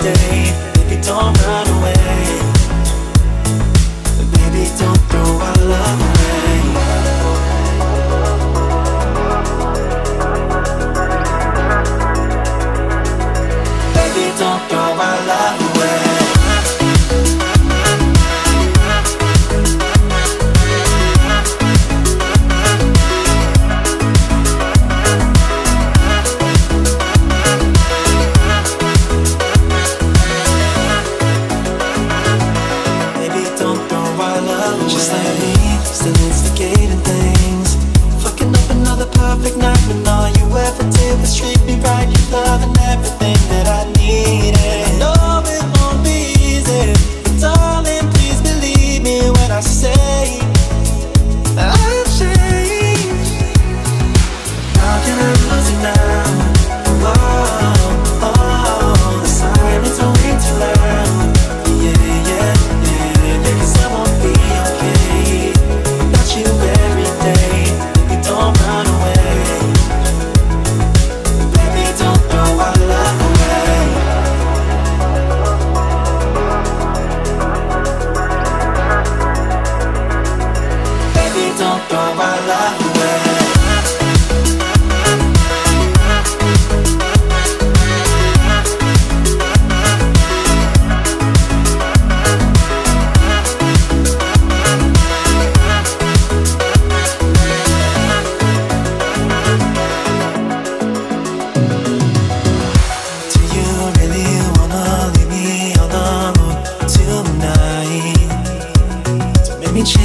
Today. Still instigating things. Fucking up another perfect night When all you ever did was treat me right.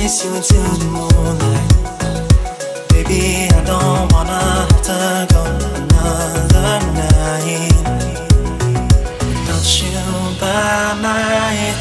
kiss you until the moonlight. Baby, I don't wanna have to go another night. Don't you buy my